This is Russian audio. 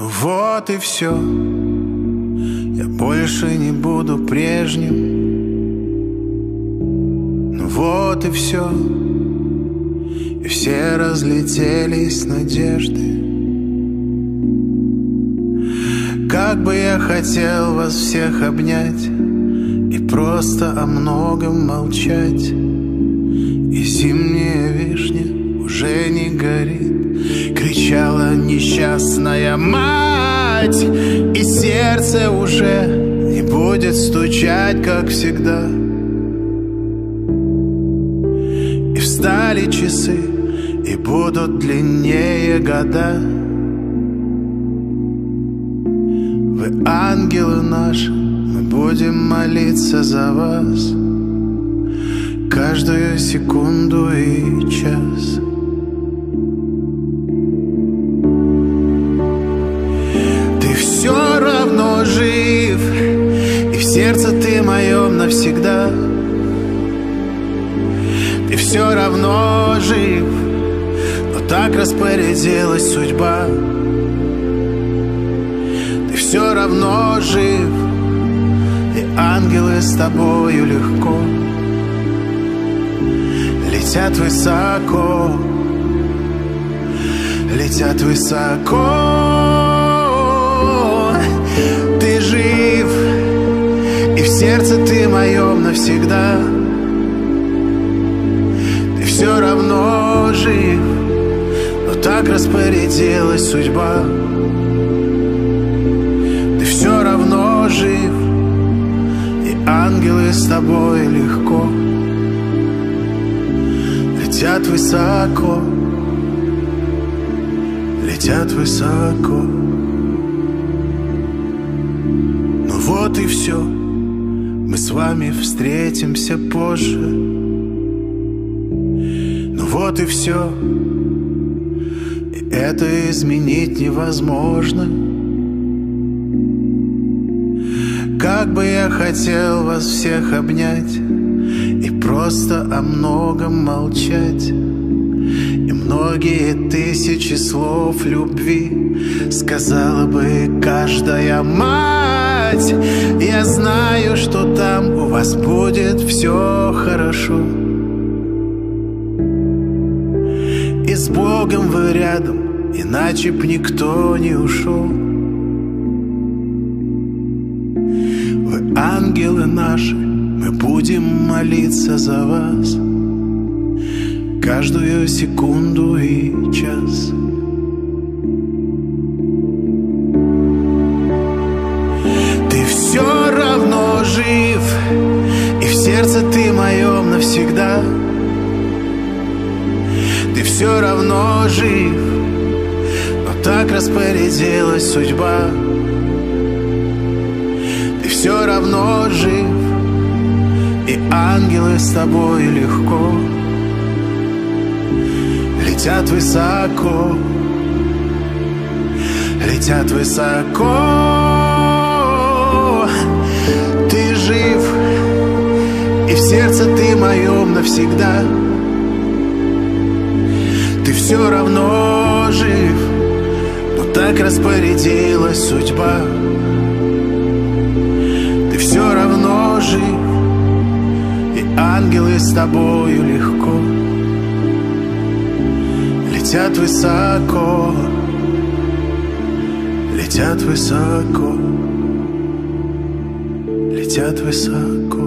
Ну вот и все Я больше не буду прежним. Ну вот и все И все разлетелись надежды. Как бы я хотел вас всех обнять И просто о многом молчать. И не горит. Кричала несчастная мать И сердце уже не будет стучать, как всегда. И встали часы, и будут длиннее года. Вы ангелы наши, мы будем молиться за вас. Каждую секунду и час сердце ты моем навсегда. Ты все равно жив Но так распорядилась судьба. Ты все равно жив И ангелы с тобою легко Летят высоко Летят высоко сердце ты моем навсегда. Ты все равно жив Но так распорядилась судьба. Ты все равно жив И ангелы с тобой легко Летят высоко Летят высоко. Ну вот и все с вами встретимся позже. Ну вот и все И это изменить невозможно. Как бы я хотел вас всех обнять И просто о многом молчать. И многие тысячи слов любви Сказала бы каждая мать сказать. Я знаю, что там у вас будет все хорошо. И с Богом вы рядом, иначе б никто не ушел Вы ангелы наши, мы будем молиться за вас. Каждую секунду и час моем навсегда. Ты все равно жив Но так распорядилась судьба. Ты все равно жив И ангелы с тобой легко Летят высоко Летят высоко сердце ты моем навсегда. Ты все равно жив Но так распорядилась судьба. Ты все равно жив И ангелы с тобою легко Летят высоко Летят высоко Летят высоко